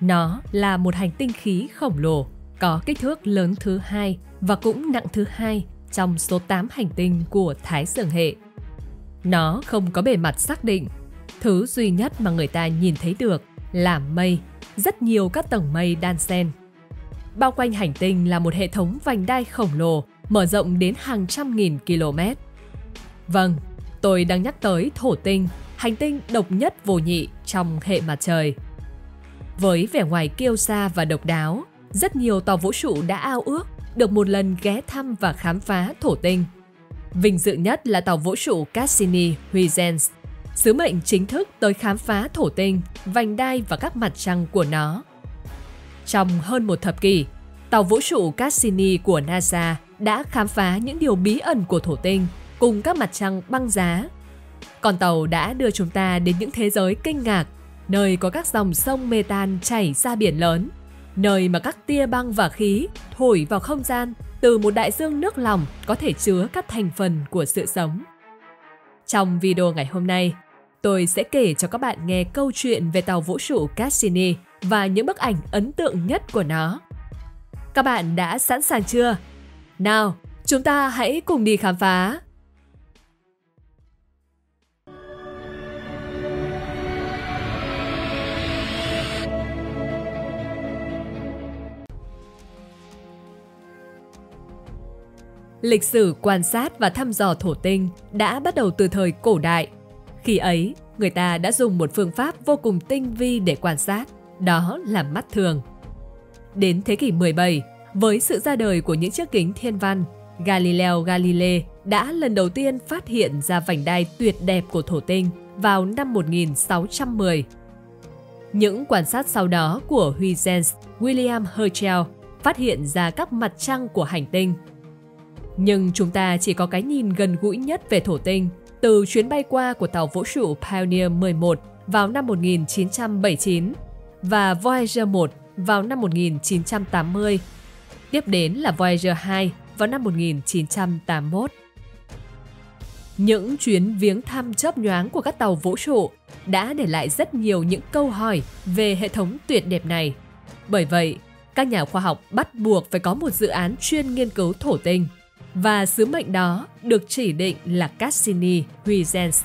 Nó là một hành tinh khí khổng lồ, có kích thước lớn thứ hai và cũng nặng thứ hai trong số 8 hành tinh của Thái Dương hệ. Nó không có bề mặt xác định. Thứ duy nhất mà người ta nhìn thấy được là mây, rất nhiều các tầng mây đan xen. Bao quanh hành tinh là một hệ thống vành đai khổng lồ mở rộng đến hàng trăm nghìn km. Vâng, tôi đang nhắc tới thổ tinh, hành tinh độc nhất vô nhị trong hệ mặt trời. Với vẻ ngoài kiêu sa và độc đáo, rất nhiều tàu vũ trụ đã ao ước được một lần ghé thăm và khám phá thổ tinh. Vinh dự nhất là tàu vũ trụ Cassini Huygens, sứ mệnh chính thức tới khám phá thổ tinh, vành đai và các mặt trăng của nó. Trong hơn một thập kỷ, tàu vũ trụ Cassini của NASA đã khám phá những điều bí ẩn của thổ tinh cùng các mặt trăng băng giá. Con tàu đã đưa chúng ta đến những thế giới kinh ngạc, nơi có các dòng sông metan chảy ra biển lớn, nơi mà các tia băng và khí thổi vào không gian từ một đại dương nước lòng có thể chứa các thành phần của sự sống. Trong video ngày hôm nay, tôi sẽ kể cho các bạn nghe câu chuyện về tàu vũ trụ Cassini và những bức ảnh ấn tượng nhất của nó. Các bạn đã sẵn sàng chưa? Nào, chúng ta hãy cùng đi khám phá. Lịch sử quan sát và thăm dò thổ tinh đã bắt đầu từ thời cổ đại. Khi ấy, người ta đã dùng một phương pháp vô cùng tinh vi để quan sát, đó là mắt thường. Đến thế kỷ 17, với sự ra đời của những chiếc kính thiên văn, Galileo Galilei đã lần đầu tiên phát hiện ra vành đai tuyệt đẹp của thổ tinh vào năm 1610. Những quan sát sau đó của Huygens, William Herschel phát hiện ra các mặt trăng của hành tinh. Nhưng chúng ta chỉ có cái nhìn gần gũi nhất về thổ tinh từ chuyến bay qua của tàu vũ trụ Pioneer 11 vào năm 1979 và Voyager 1 vào năm 1980 tiếp đến là Voyager 2 vào năm 1981. Những chuyến viếng thăm chớp nhoáng của các tàu vũ trụ đã để lại rất nhiều những câu hỏi về hệ thống tuyệt đẹp này. Bởi vậy, các nhà khoa học bắt buộc phải có một dự án chuyên nghiên cứu thổ tinh và sứ mệnh đó được chỉ định là Cassini-Huygens.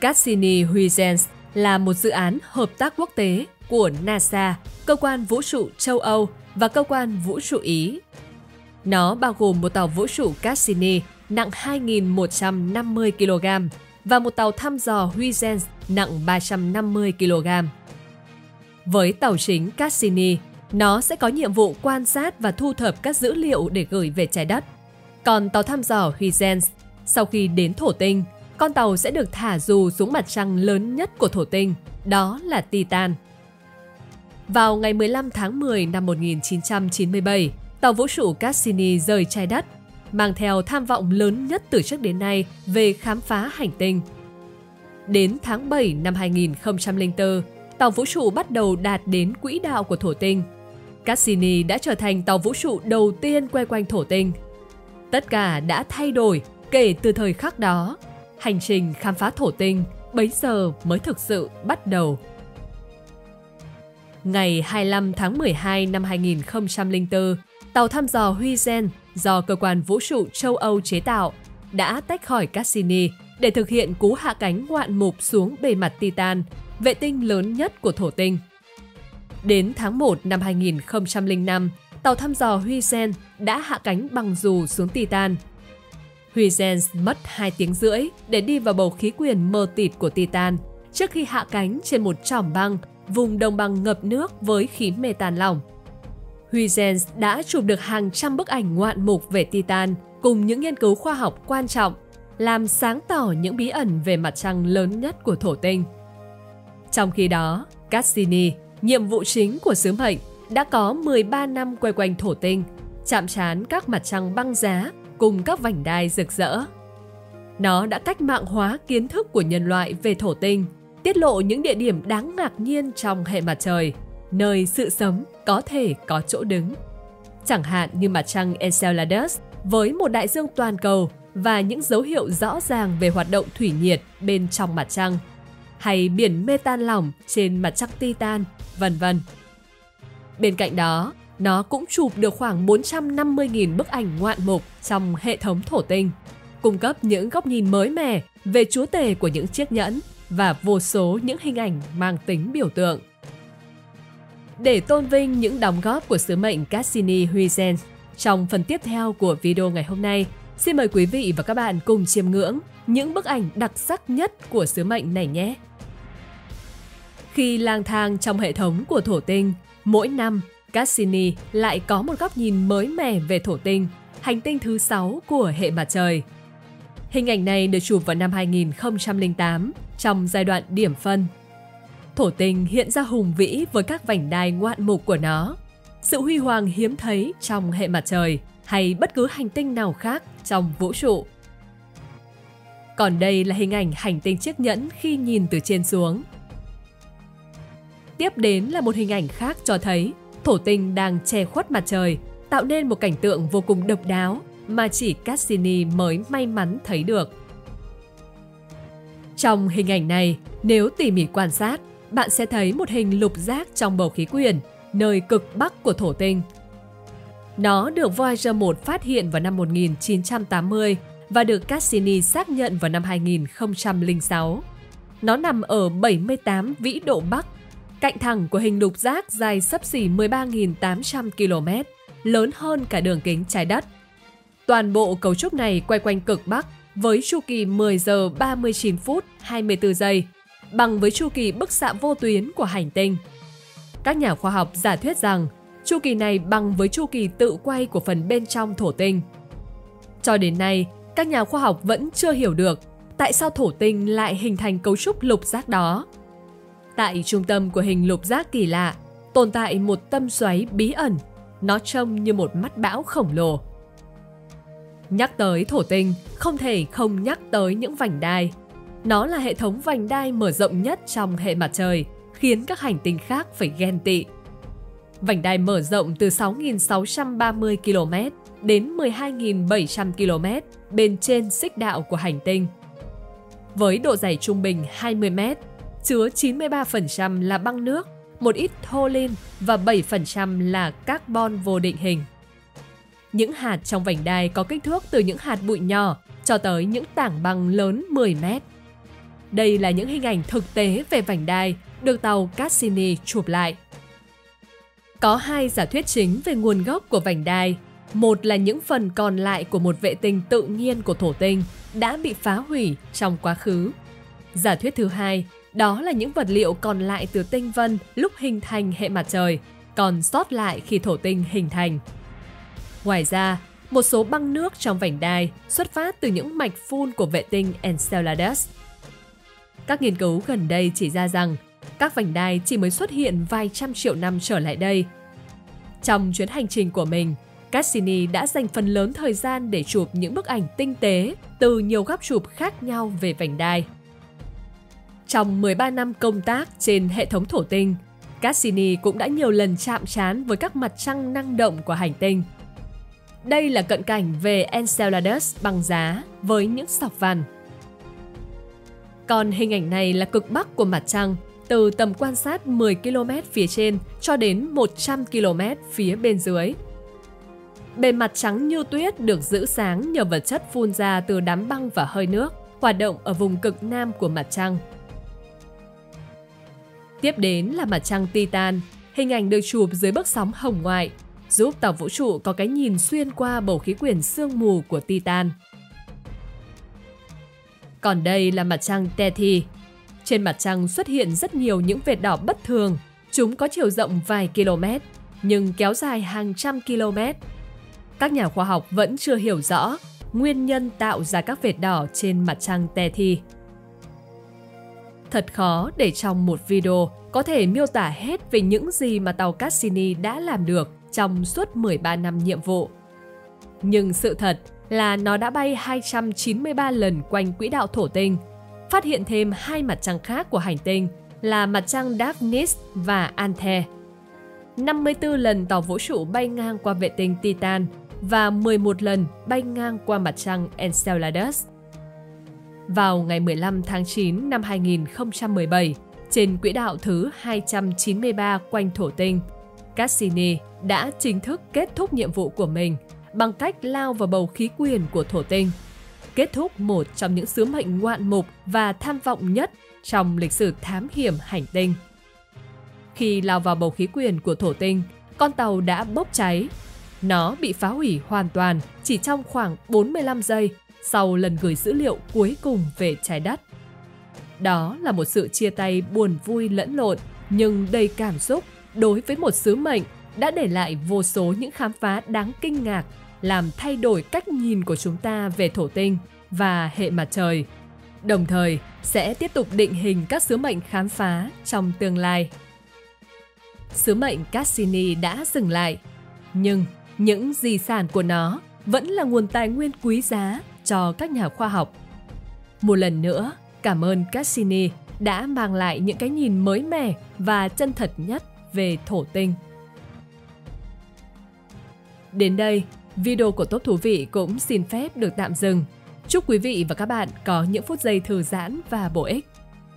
Cassini-Huygens là một dự án hợp tác quốc tế của NASA, cơ quan vũ trụ châu Âu và cơ quan vũ trụ Ý. Nó bao gồm một tàu vũ trụ Cassini nặng 2.150 kg và một tàu thăm dò Huygens nặng 350 kg. Với tàu chính Cassini, nó sẽ có nhiệm vụ quan sát và thu thập các dữ liệu để gửi về trái đất. Còn tàu thăm dò Huygens, sau khi đến thổ tinh, con tàu sẽ được thả dù xuống mặt trăng lớn nhất của thổ tinh, đó là Titan. Vào ngày 15 tháng 10 năm 1997, tàu vũ trụ Cassini rời trái đất, mang theo tham vọng lớn nhất từ trước đến nay về khám phá hành tinh. Đến tháng 7 năm 2004, tàu vũ trụ bắt đầu đạt đến quỹ đạo của thổ tinh. Cassini đã trở thành tàu vũ trụ đầu tiên quay quanh thổ tinh. Tất cả đã thay đổi kể từ thời khắc đó. Hành trình khám phá thổ tinh bấy giờ mới thực sự bắt đầu. Ngày 25 tháng 12 năm 2004, tàu thăm dò Huygen do cơ quan vũ trụ châu Âu chế tạo đã tách khỏi Cassini để thực hiện cú hạ cánh ngoạn mục xuống bề mặt Titan, vệ tinh lớn nhất của thổ tinh. Đến tháng 1 năm 2005, tàu thăm dò Huygens đã hạ cánh bằng dù xuống Titan. Huygens mất 2 tiếng rưỡi để đi vào bầu khí quyển mờ tịt của Titan trước khi hạ cánh trên một trỏm băng vùng đồng bằng ngập nước với khí mê tan lỏng. Huygens đã chụp được hàng trăm bức ảnh ngoạn mục về Titan cùng những nghiên cứu khoa học quan trọng, làm sáng tỏ những bí ẩn về mặt trăng lớn nhất của thổ tinh. Trong khi đó, Cassini, nhiệm vụ chính của sứ mệnh, đã có 13 năm quay quanh thổ tinh, chạm trán các mặt trăng băng giá cùng các vành đai rực rỡ. Nó đã cách mạng hóa kiến thức của nhân loại về thổ tinh tiết lộ những địa điểm đáng ngạc nhiên trong hệ mặt trời, nơi sự sống có thể có chỗ đứng. Chẳng hạn như mặt trăng Enceladus với một đại dương toàn cầu và những dấu hiệu rõ ràng về hoạt động thủy nhiệt bên trong mặt trăng. hay biển mê tan lỏng trên mặt trăng Titan, vân vân. Bên cạnh đó, nó cũng chụp được khoảng 450.000 bức ảnh ngoạn mục trong hệ thống thổ tinh, cung cấp những góc nhìn mới mẻ về chúa tể của những chiếc nhẫn và vô số những hình ảnh mang tính biểu tượng. Để tôn vinh những đóng góp của sứ mệnh Cassini-Huygens, trong phần tiếp theo của video ngày hôm nay, xin mời quý vị và các bạn cùng chiêm ngưỡng những bức ảnh đặc sắc nhất của sứ mệnh này nhé. Khi lang thang trong hệ thống của thổ tinh, mỗi năm Cassini lại có một góc nhìn mới mẻ về thổ tinh, hành tinh thứ 6 của hệ mặt trời. Hình ảnh này được chụp vào năm 2008 trong giai đoạn điểm phân. Thổ tinh hiện ra hùng vĩ với các vành đai ngoạn mục của nó, sự huy hoàng hiếm thấy trong hệ mặt trời hay bất cứ hành tinh nào khác trong vũ trụ. Còn đây là hình ảnh hành tinh chiếc nhẫn khi nhìn từ trên xuống. Tiếp đến là một hình ảnh khác cho thấy thổ tinh đang che khuất mặt trời, tạo nên một cảnh tượng vô cùng độc đáo mà chỉ Cassini mới may mắn thấy được. Trong hình ảnh này, nếu tỉ mỉ quan sát, bạn sẽ thấy một hình lục giác trong bầu khí quyển, nơi cực bắc của thổ tinh. Nó được Voyager 1 phát hiện vào năm 1980 và được Cassini xác nhận vào năm 2006. Nó nằm ở 78 vĩ độ Bắc Cạnh thẳng của hình lục giác dài sấp xỉ 13.800 km, lớn hơn cả đường kính trái đất. Toàn bộ cấu trúc này quay quanh cực Bắc với chu kỳ 10 giờ 39 phút 24 giây, bằng với chu kỳ bức xạ vô tuyến của hành tinh. Các nhà khoa học giả thuyết rằng chu kỳ này bằng với chu kỳ tự quay của phần bên trong thổ tinh. Cho đến nay, các nhà khoa học vẫn chưa hiểu được tại sao thổ tinh lại hình thành cấu trúc lục giác đó Tại trung tâm của hình lục giác kỳ lạ, tồn tại một tâm xoáy bí ẩn. Nó trông như một mắt bão khổng lồ. Nhắc tới thổ tinh, không thể không nhắc tới những vành đai. Nó là hệ thống vành đai mở rộng nhất trong hệ mặt trời, khiến các hành tinh khác phải ghen tị. Vành đai mở rộng từ 6.630 km đến 12.700 km bên trên xích đạo của hành tinh. Với độ dày trung bình 20 m, chứa 93% là băng nước, một ít tholin và 7% là carbon vô định hình. Những hạt trong vành đai có kích thước từ những hạt bụi nhỏ cho tới những tảng băng lớn 10 mét. Đây là những hình ảnh thực tế về vành đai được tàu Cassini chụp lại. Có hai giả thuyết chính về nguồn gốc của vành đai. Một là những phần còn lại của một vệ tinh tự nhiên của thổ tinh đã bị phá hủy trong quá khứ. Giả thuyết thứ hai đó là những vật liệu còn lại từ tinh vân lúc hình thành hệ mặt trời, còn sót lại khi thổ tinh hình thành. Ngoài ra, một số băng nước trong vành đai xuất phát từ những mạch phun của vệ tinh Enceladus. Các nghiên cứu gần đây chỉ ra rằng các vành đai chỉ mới xuất hiện vài trăm triệu năm trở lại đây. Trong chuyến hành trình của mình, Cassini đã dành phần lớn thời gian để chụp những bức ảnh tinh tế từ nhiều góc chụp khác nhau về vành đai. Trong 13 năm công tác trên hệ thống thổ tinh, Cassini cũng đã nhiều lần chạm trán với các mặt trăng năng động của hành tinh. Đây là cận cảnh về Enceladus bằng giá với những sọc vằn. Còn hình ảnh này là cực bắc của mặt trăng, từ tầm quan sát 10 km phía trên cho đến 100 km phía bên dưới. Bề mặt trắng như tuyết được giữ sáng nhờ vật chất phun ra từ đám băng và hơi nước, hoạt động ở vùng cực nam của mặt trăng. Tiếp đến là mặt trăng Titan, hình ảnh được chụp dưới bức sóng hồng ngoại, giúp tàu vũ trụ có cái nhìn xuyên qua bầu khí quyển sương mù của Titan. Còn đây là mặt trăng Tethys. Trên mặt trăng xuất hiện rất nhiều những vệt đỏ bất thường. Chúng có chiều rộng vài km, nhưng kéo dài hàng trăm km. Các nhà khoa học vẫn chưa hiểu rõ nguyên nhân tạo ra các vệt đỏ trên mặt trăng Tethys. Thật khó để trong một video có thể miêu tả hết về những gì mà tàu Cassini đã làm được trong suốt 13 năm nhiệm vụ. Nhưng sự thật là nó đã bay 293 lần quanh quỹ đạo thổ tinh, phát hiện thêm hai mặt trăng khác của hành tinh là mặt trăng Daphnis và Anthe. 54 lần tàu vũ trụ bay ngang qua vệ tinh Titan và 11 lần bay ngang qua mặt trăng Enceladus vào ngày 15 tháng 9 năm 2017 trên quỹ đạo thứ 293 quanh thổ tinh. Cassini đã chính thức kết thúc nhiệm vụ của mình bằng cách lao vào bầu khí quyển của thổ tinh, kết thúc một trong những sứ mệnh ngoạn mục và tham vọng nhất trong lịch sử thám hiểm hành tinh. Khi lao vào bầu khí quyển của thổ tinh, con tàu đã bốc cháy. Nó bị phá hủy hoàn toàn chỉ trong khoảng 45 giây sau lần gửi dữ liệu cuối cùng về trái đất. Đó là một sự chia tay buồn vui lẫn lộn nhưng đầy cảm xúc đối với một sứ mệnh đã để lại vô số những khám phá đáng kinh ngạc làm thay đổi cách nhìn của chúng ta về thổ tinh và hệ mặt trời đồng thời sẽ tiếp tục định hình các sứ mệnh khám phá trong tương lai. Sứ mệnh Cassini đã dừng lại, nhưng những di sản của nó vẫn là nguồn tài nguyên quý giá cho các nhà khoa học. Một lần nữa, cảm ơn Cassini đã mang lại những cái nhìn mới mẻ và chân thật nhất về thổ tinh. Đến đây, video của Tốt Thú Vị cũng xin phép được tạm dừng. Chúc quý vị và các bạn có những phút giây thư giãn và bổ ích.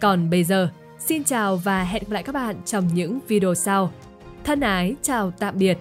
Còn bây giờ, xin chào và hẹn gặp lại các bạn trong những video sau. Thân ái chào tạm biệt.